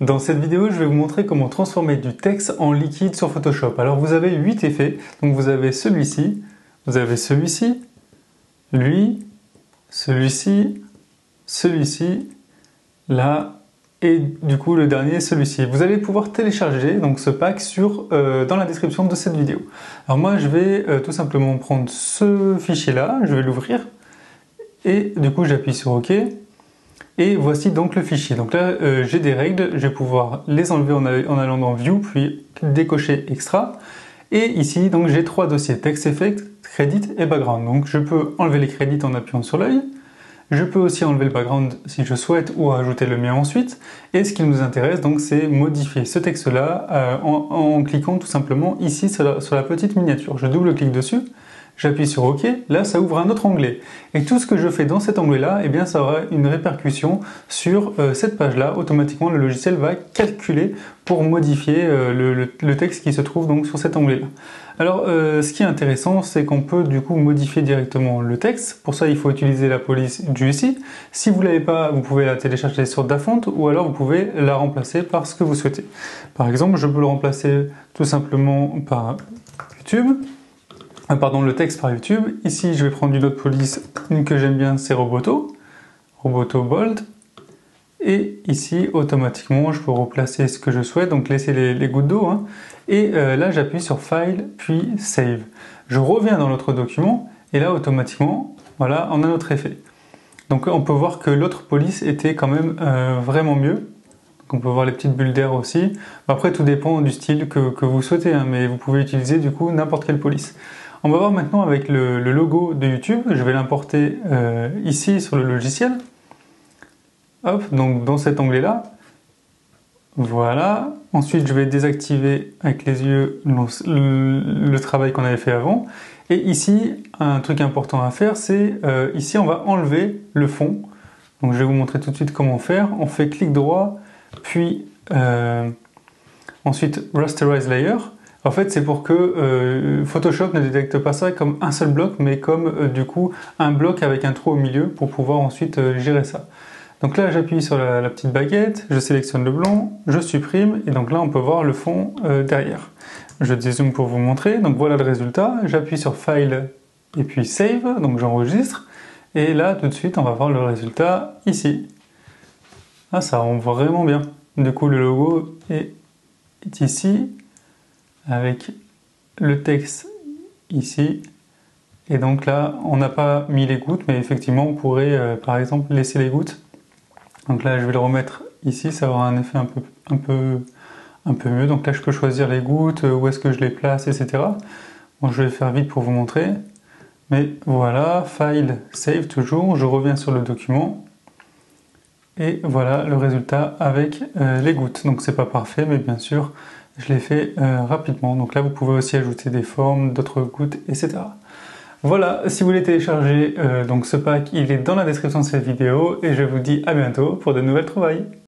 Dans cette vidéo, je vais vous montrer comment transformer du texte en liquide sur Photoshop. Alors vous avez 8 effets, donc vous avez celui-ci, vous avez celui-ci, lui, celui-ci, celui-ci, là, et du coup le dernier celui-ci. Vous allez pouvoir télécharger donc ce pack sur, euh, dans la description de cette vidéo. Alors moi je vais euh, tout simplement prendre ce fichier là, je vais l'ouvrir et du coup j'appuie sur OK et voici donc le fichier. Donc là, euh, j'ai des règles, je vais pouvoir les enlever en, allant dans View, puis décocher Extra. Et ici, donc j'ai trois dossiers, Text Effect, Credit et Background. Donc je peux enlever les crédits en appuyant sur l'œil. Je peux aussi enlever le background si je souhaite ou ajouter le mien ensuite. Et ce qui nous intéresse donc c'est modifier ce texte-là euh, en, cliquant tout simplement ici sur la petite miniature. Je double-clique dessus j'appuie sur OK, là ça ouvre un autre onglet. Et tout ce que je fais dans cet onglet-là, eh bien ça aura une répercussion sur euh, cette page-là. Automatiquement, le logiciel va calculer pour modifier euh, le, texte qui se trouve donc sur cet onglet-là. Alors, euh, ce qui est intéressant, c'est qu'on peut du coup modifier directement le texte. Pour ça, il faut utiliser la police ici. Si vous l'avez pas, vous pouvez la télécharger sur Dafont ou alors vous pouvez la remplacer par ce que vous souhaitez. Par exemple, je peux le remplacer tout simplement par YouTube. Ah, pardon, le texte par YouTube. Ici, je vais prendre une autre police, une que j'aime bien, c'est Roboto. Roboto Bold. Et ici, automatiquement, je peux replacer ce que je souhaite, donc laisser les, gouttes d'eau. Hein. Et euh, là, j'appuie sur File, puis Save. Je reviens dans l'autre document, et là, automatiquement, voilà, on a notre effet. Donc on peut voir que l'autre police était quand même euh, vraiment mieux. On peut voir les petites bulles d'air aussi. Après, tout dépend du style que, vous souhaitez, hein, mais vous pouvez utiliser du coup n'importe quelle police. On va voir maintenant avec le, logo de YouTube. Je vais l'importer euh, ici sur le logiciel. Hop, donc dans cet onglet-là. Voilà. Ensuite, je vais désactiver avec les yeux le, travail qu'on avait fait avant. Et ici, un truc important à faire, c'est euh, ici, on va enlever le fond. Donc, je vais vous montrer tout de suite comment faire. On fait clic droit, puis euh, ensuite Rasterize Layer. En fait, c'est pour que euh, Photoshop ne détecte pas ça comme un seul bloc, mais comme euh, du coup un bloc avec un trou au milieu pour pouvoir ensuite euh, gérer ça. Donc là, j'appuie sur la, petite baguette, je sélectionne le blanc, je supprime, et donc là, on peut voir le fond derrière. Je dézoome pour vous montrer. Donc voilà le résultat. J'appuie sur File et puis Save, donc j'enregistre. Et là, tout de suite, on va voir le résultat ici. Ah, ça rend vraiment bien. Du coup, le logo est ici avec le texte ici. Et donc là, on n'a pas mis les gouttes, mais effectivement, on pourrait euh, par exemple laisser les gouttes. Donc là, je vais le remettre ici, ça aura un effet un peu, un peu, un peu mieux. Donc là, je peux choisir les gouttes, euh, où est-ce que je les place, etc. Bon, je vais faire vite pour vous montrer. Mais voilà, file, save toujours. Je reviens sur le document. Et voilà le résultat avec euh, les gouttes. Donc c'est pas parfait, mais bien sûr, je l'ai fait euh, rapidement. Donc là, vous pouvez aussi ajouter des formes, d'autres gouttes, etc. Voilà, si vous voulez télécharger euh, donc ce pack, il est dans la description de cette vidéo et je vous dis à bientôt pour de nouvelles trouvailles.